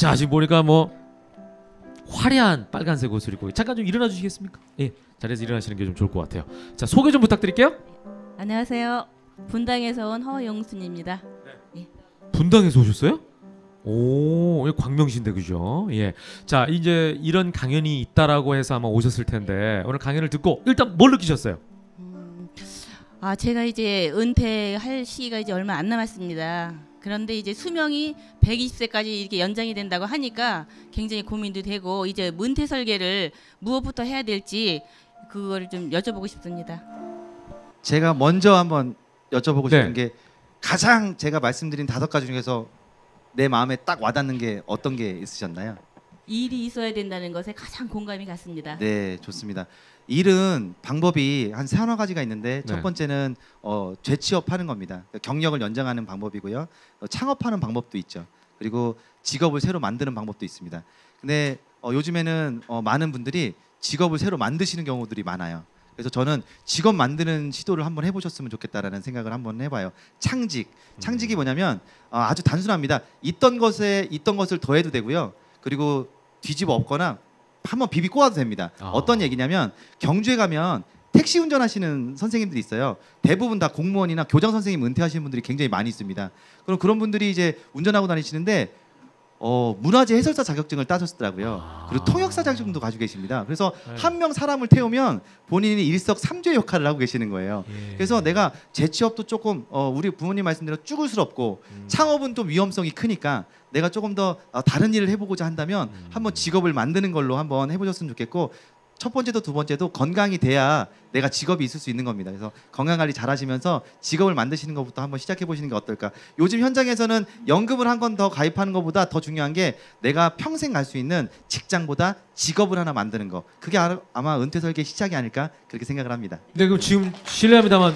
자 지금 보니까 뭐 화려한 빨간색 옷을 입고 잠깐 좀 일어나 주시겠습니까? 예, 자리에서 일어나시는 게 좀 좋을 것 같아요. 자 소개 좀 부탁드릴게요. 안녕하세요. 분당에서 온 허용순입니다. 분당에서 오셨어요? 오, 광명시인데 그죠? 예. 자 이제 이런 강연이 있다라고 해서 아마 오셨을 텐데 오늘 강연을 듣고 일단 뭘 느끼셨어요? 음, 아 제가 이제 은퇴할 시기가 이제 얼마 안 남았습니다. 그런데 이제 수명이 120세까지 이렇게 연장이 된다고 하니까 굉장히 고민도 되고 이제 문태 설계를 무엇부터 해야 될지 그거를 좀 여쭤보고 싶습니다. 제가 먼저 한번 여쭤보고 싶은 네. 게 가장 제가 말씀드린 다섯 가지 중에서 내 마음에 딱 와닿는 게 어떤 게 있으셨나요? 일이 있어야 된다는 것에 가장 공감이 갔습니다. 네, 좋습니다. 일은 방법이 한 세너 가지가 있는데 네. 첫 번째는 어, 재취업하는 겁니다. 그러니까 경력을 연장하는 방법이고요. 어, 창업하는 방법도 있죠. 그리고 직업을 새로 만드는 방법도 있습니다. 근데 어, 요즘에는 어, 많은 분들이 직업을 새로 만드시는 경우들이 많아요. 그래서 저는 직업 만드는 시도를 한번 해보셨으면 좋겠다라는 생각을 한번 해봐요. 창직, 창직이 뭐냐면 어, 아주 단순합니다. 있던 것에 있던 것을 더해도 되고요. 그리고 뒤집어 엎거나 한번 비비 꼬아도 됩니다. 아. 어떤 얘기냐면 경주에 가면 택시 운전하시는 선생님들이 있어요. 대부분 다 공무원이나 교장 선생님 은퇴하시는 분들이 굉장히 많이 있습니다. 그럼 그런 분들이 이제 운전하고 다니시는데 어, 문화재 해설사 자격증을 따셨더라고요. 아. 그리고 통역사 자격증도 가지고 계십니다. 그래서 네. 한명 사람을 태우면 본인이 일석삼조의 역할을 하고 계시는 거예요. 예. 그래서 내가 재취업도 조금 어, 우리 부모님 말씀대로 쭈글스럽고 음. 창업은 또 위험성이 크니까 내가 조금 더 어, 다른 일을 해보고자 한다면 음. 한번 직업을 만드는 걸로 한번 해보셨으면 좋겠고 첫 번째도 두 번째도 건강이 돼야 내가 직업이 있을 수 있는 겁니다. 그래서 건강 관리 잘 하시면서 직업을 만드시는 것부터 한번 시작해 보시는 게 어떨까? 요즘 현장에서는 연금을 한 건 더 가입하는 것보다 더 중요한 게 내가 평생 갈 수 있는 직장보다 직업을 하나 만드는 거. 그게 아- 아마 은퇴 설계 시작이 아닐까 그렇게 생각을 합니다. 네, 그럼 지금 실례합니다만